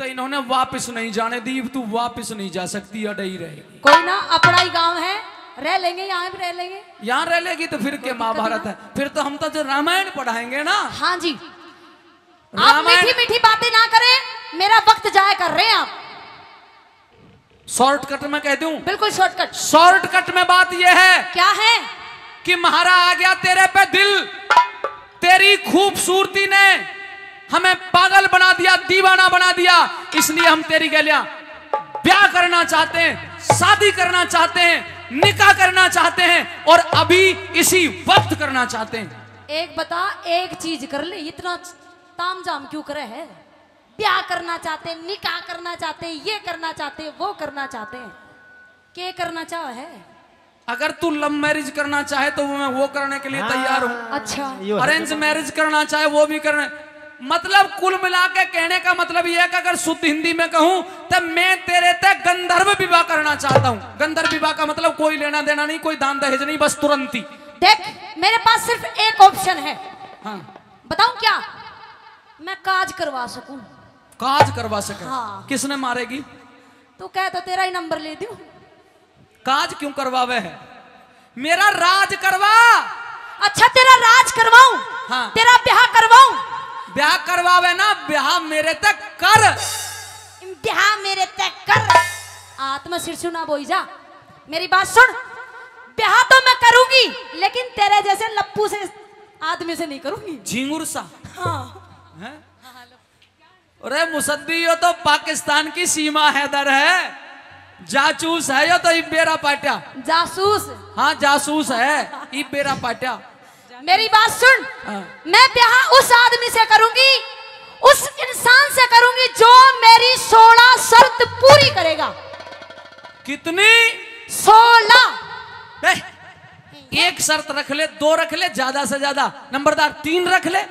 तो इन्होंने वापस नहीं जाने दी तू वापस नहीं जा सकती अडई रहेगी। कोई ना अपना ही गाँव है रह लेंगे यहाँ भी रह लेंगे। यहाँ रह लेगी तो फिर के महाभारत है? फिर तो हम तो जो रामायण पढ़ाएँगे ना। हाँ जी। आप मीठी मीठी बातें ना करें मेरा वक्त जाया कर रहे हैं आप। शॉर्टकट में कह दूँ? बिल्कुल शॉर्टकट शॉर्टकट में बात यह है क्या है? कि महारा आ गया तेरे पे दिल। तेरी खूबसूरती ने हमें पागल बना दिया दीवाना बना दिया। इसलिए हम तेरी गलियाँ ब्याह करना चाहते हैं शादी करना चाहते हैं निकाह करना चाहते हैं और अभी इसी वक्त करना चाहते हैं। एक बता एक चीज़ कर ले इतना ताम जाम क्यों करे है? ब्याह करना चाहते हैं निकाह करना चाहते हैं ये करना चाहते हैं वो करना चाहते हैं। के करना चाह है? अगर तू लव मैरिज करना चाहे तो मैं वो करने के लिए तैयार हूँ। अच्छा। अरेंज मैरिज करना चाहे वो भी करने मतलब कुल मिला के कहने का मतलब यह है कि अगर शुद्ध हिंदी में कहूँ तो मैं तेरे ते गंधर्व विवाह करना चाहता हूँ। गंधर्व विवाह का मतलब कोई लेना देना नहीं कोई दान दहेज नहीं बस तुरंत। ही देख मेरे पास सिर्फ़ एक ऑप्शन है। हाँ। बताऊँ क्या? मैं काज करवा सकूँ। काज करवा सके? हाँ। किसने मारेगी? तू कह तो तेरा ही नंबर ले दू। काज क्यों करवावे है? मेरा राज करवा। अच्छा तेरा राज करवाऊं? हाँ। तेरा ब्याह करवाऊं? ब्याह करवावे ना ब्याह मेरे तक कर। ब्याह मेरे तक कर। आत्मा सिरसु ना बोई जा। मेरी बात सुन। ब्याह तो मैं करूँगी लेकिन तेरे जैसे लप्पू से आदमी से नहीं करूँगी। झिंगुर सा। हाँ। हैं? अरे मुसद्दी यो तो पाकिस्तान की सीमा हैदर है। जासूस है यो तो इबेरा पाट्या। जासूस। हाँ जासूस है इबेरा पाट्या। मेरी बात सुन। हाँ। मैं ब्याह उस आदमी से करूँगी उस इंसान से करूँगी जो मेरी सोलह शर्त पूरी करेगा। कितनी? सोलह। एक शर्त रख ले दो रख ले ज़्यादा से ज़्यादा। नंबरदार तीन रख ले।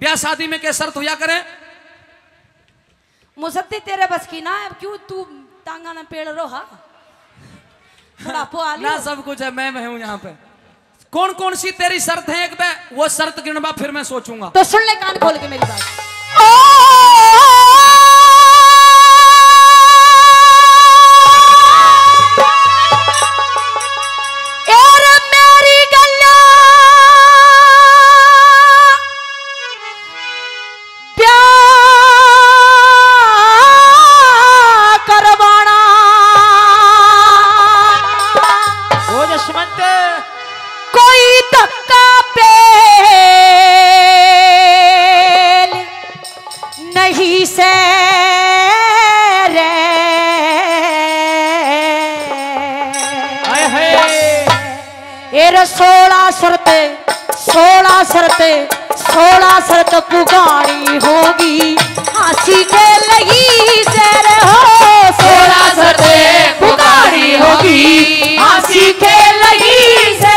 ब्याह शादी में क्या शर्त हुआ करें? मुसद्दी तेरे बस की ना क्यों तू टांगा ना पेड़ रोहा? ना सब कुछ है मैं मैं हूँ यहाँ पे। कौन कौन सी तेरी शर्त है? एक पे वो शर्त गिनवा फिर मैं सोचूँगा। तो सुन ले कान खोल के मेरी बात। एरे सोलह शर्ते सोलह शरते सोलह शरत पुगानी होगी। हँसी के लगी सर हो सोलह पे पुगानी होगी। हँसी के लगी से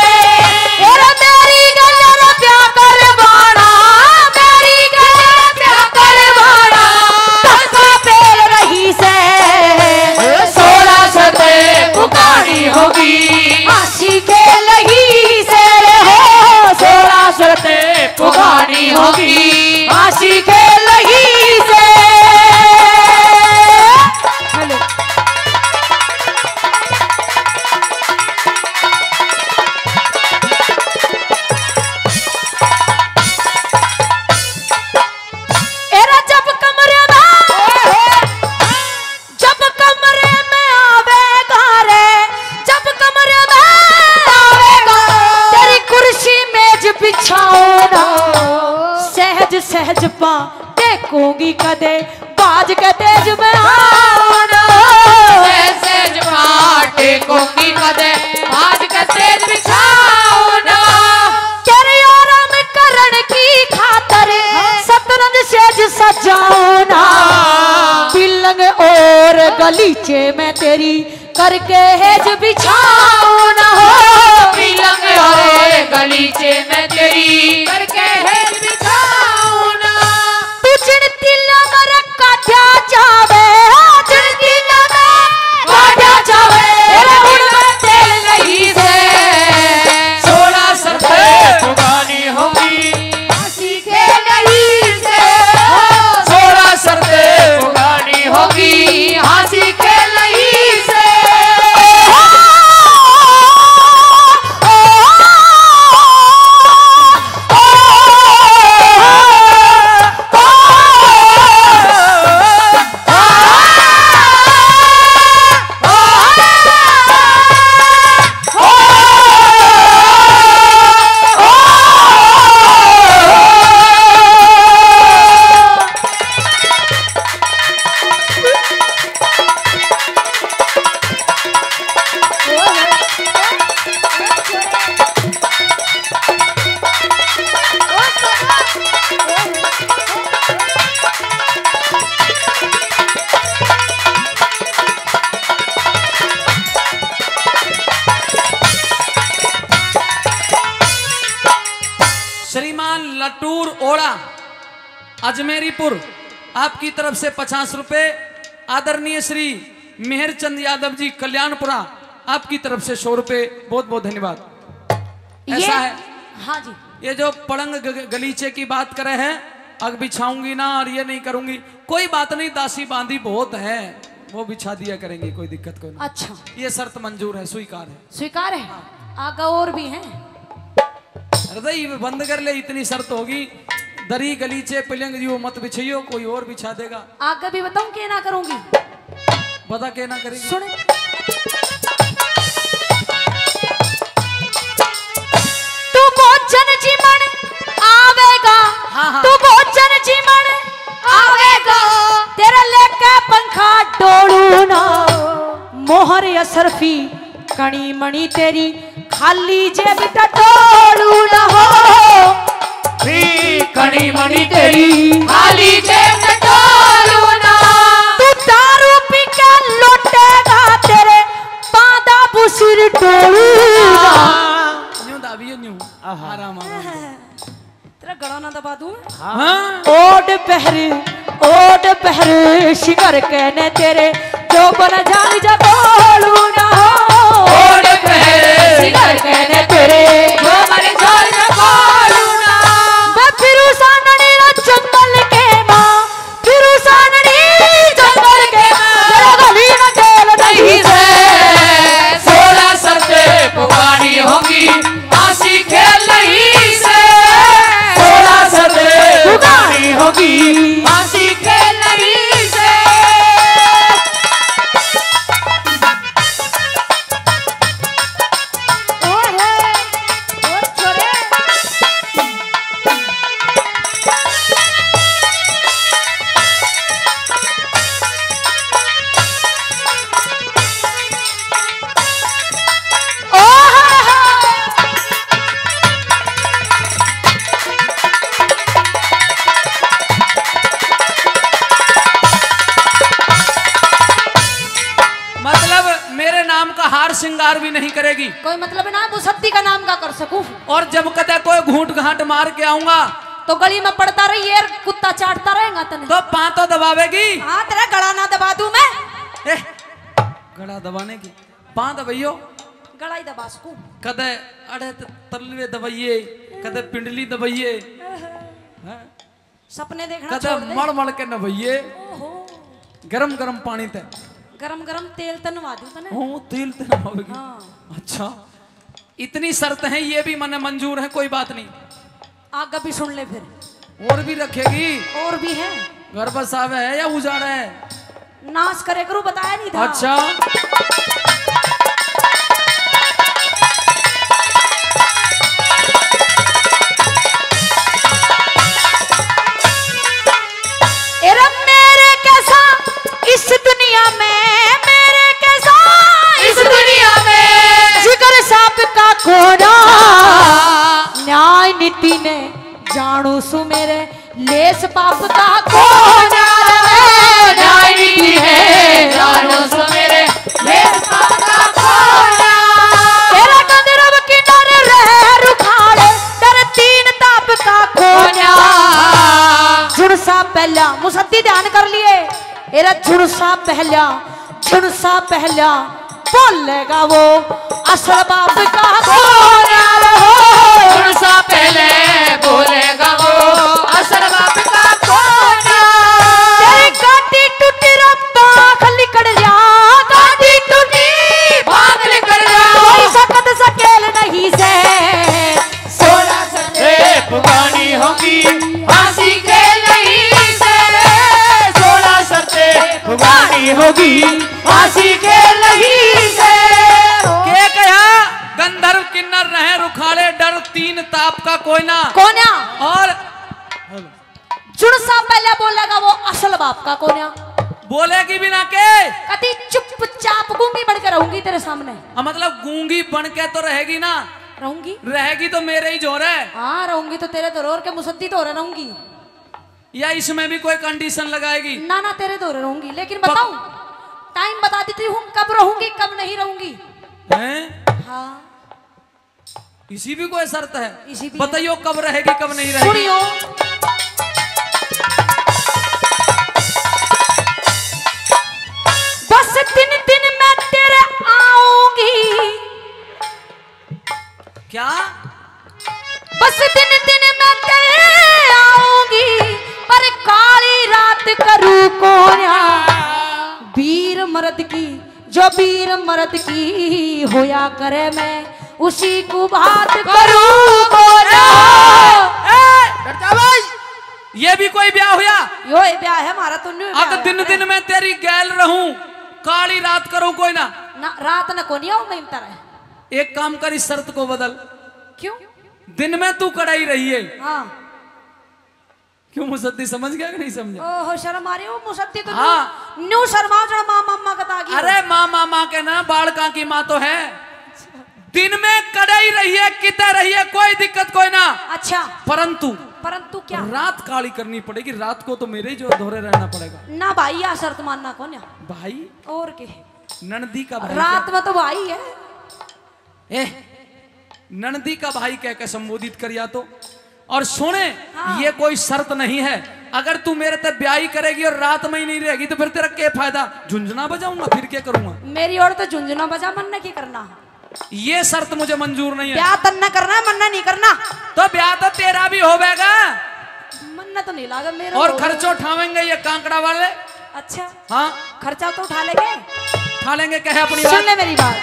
देखूँगी कदे बाज के तेज में सहज पाटे कोंगी कदे आज का तेज आराम करण की खातर सतरंज सेज सजाओना बिलंग और गलीचे में तेरी करके हेज बिछाओ ना हो। पीलंग और गलीचे में तेरी करके है बिछाओ अजमेरीपुर आपकी तरफ़ से पचास रुपए। आदरणीय श्री मेहरचंद यादव जी कल्याणपुरा आपकी तरफ़ से सौ रुपए। बहुत बहुत धन्यवाद ऐसा है। हाँ जी। ये जो पलंग ग- गलीचे की बात करे हैं अग बिछाऊँगी ना और ये नहीं करूँगी। कोई बात नहीं दासी बांधी बहुत है। वो बिछा दिया करेंगे कोई दिक्कत कोई नहीं। अच्छा। ये शर्त मंजूर है स्वीकार है। स्वीकार है? आगे और भी हैं? हृदय बंद कर ले इतनी शर्त होगी। दरी गलीचे पलंग वो मत बिछाइयो कोई और बिछा देगा। आगे भी बताऊँ क्या ना करूँगी? बता के ना करेगी। सुने। तू भोजन जीवन आवेगा। हाँ, हाँ। तू भोजन जीवन आवेगा। तेरा लेके पंखा डोलू ना। मोहर असरफी कणी मणि तेरी खाली जेब टटोलू ना हो। ओड पहर ओड पहर शिकर कहने तेरे जो बन जान जा बोलू श्रृंगार भी नहीं करेगी। कोई मतलब ना वो मुसद्दी का नाम का कर सकूँ। और जब कदे कोई घूंट घाट मार के आऊँगा तो गली में पड़ता रही यार कुत्ता चाटता रहेगा तने। तो पां तो दबावेगी। हाँ तेरा गला ना दबा दूँ मैं। ए, गड़ा दबाने की? पां दबाइयो। गला ही दबा सकूँ। कदे अड़े तलवे दबाइए कदे पिंडली दबाइए। हैं? सपने देखना कदे मड़ मड़ के नबइए गरम गरम पानी ते। गरम गरम तेल तनवा दूँ तने ओ तेल ते नबावेगी हाँ। अच्छा। इतनी शर्त है ये भी मन मंजूर है कोई बात नहीं। आगे भी सुन ले फिर। और भी रखेगी। और भी है। घर बस आवे है या उजाड़ा है? नाश करे करो बताया नहीं था। अच्छा। न्याय नीति ने जाणू सु मेरे लेस पाप का कोना न्याय नीति है। जानो सो मेरे ये सादा खोना तेरा गंधर्व किनारे रह रुखाड़े डर तीन ताप का कोना झुनसा पहला मुसद्दी ध्यान कर लिए। एरा झुनसा पहला झुनसा पहला, बोलेगा वो असल बाप का कोना कौन सा पहले बोलेगा ताप का कोयना कोन्या? और जुड़सा पहले बोलेगा वो असल बाप का कोन्या। बोलेगी बिना के? कति चुपचाप गूँगी बढ़ के रहूँगी तेरे सामने। हाँ, मतलब गूँगी बन के तो रहेगी ना। रहूँगी? रहेगी तो मेरे ही ज़ोर है। हाँ रहूँगी तो तेरे दरोर के मुसद्दी तो रहूँगी। या इसमें भी कोई कंडीशन लगाएगी? ना ना तेरे दौरे रहूँगी। लेकिन बताऊँ टाइम बता देती हूँ कब रहूँगी कब नहीं रहूँगी। हैं? हाँ। इसी भी कोई शर्त है? बताइयो कब रहेगी कब नहीं रहेगी? बस दिन दिन मैं तेरे आऊँगी। क्या? बस दिन दिन मैं तेरे आऊँगी। पर काली रात करूँ को वीर मर्द की जो वीर मर्द की होया करे मैं उसी को बात करूँ ये भी कोई ब्याह हुआ? यो ब्याह है हमारा तो नहीं अब दिन दिन में तेरी गैल रहूँ काली रात करूँ कोई ना। ना रात न को नहीं आओ मैं तरह एक काम कर इस शर्त को बदल। क्यों? दिन में तू कड़ाई रही है। हाँ। क्यों मुसद्दी समझ गया कि नहीं समझा? ओहो शर्म आ रही हो मुसद्दी तो हाँ। न्यू जरा माँ मम्मा का तागी अरे माँ मामा के ना बाड़का की माँ तो है। दिन में कड़ाई रही है किते रही है कोई दिक्कत कोई ना। अच्छा। परंतु परंतु क्या? रात काली करनी पड़ेगी रात को तो मेरे ही जो धोरे रहना पड़ेगा। ना भाई या शर्त मानना कौन है? भाई और के? ननदी का भाई रात में तो भाई है। ए ननदी का भाई कह के संबोधित करिया तो। और सुने हाँ। ये कोई शर्त नहीं है। अगर तू मेरे तक ब्याही करेगी और रात में ही नहीं रहेगी तो फिर तेरा क्या फ़ायदा? झुंझुना बजाऊँगा फिर क्या करूँगा? मेरी और तो झुंझुना बजा मन ने की करना? ये शर्त मुझे मंजूर नहीं है। ब्याह तन्ना करना मन्ना नहीं करना। तो ब्याह तो तेरा भी होवेगा। मन्ना तो नहीं लागा मेरा और तो खर्चो उठावेंगे ये कांकड़ा वाले। अच्छा हाँ? खर्चा तो उठा लेंगे। उठा लेंगे कहे अपनी सुन बात। ले मेरी बात।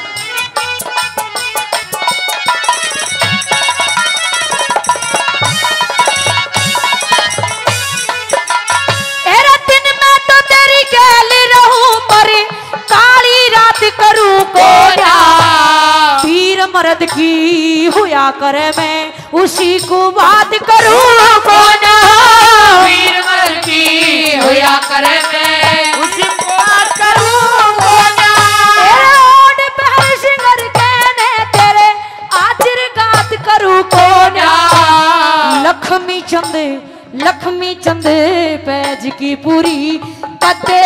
एरा दिन में तो तेरी गैल रहूँ पर काली रात करूँ को ना मर्द की हुआ करे मैं उसी को बात करूँ वीर मर की होया करे मैं उसी को बात करूँ लक्ष्मी चंद लक्ष्मी चंद पैज की पूरी कद्दे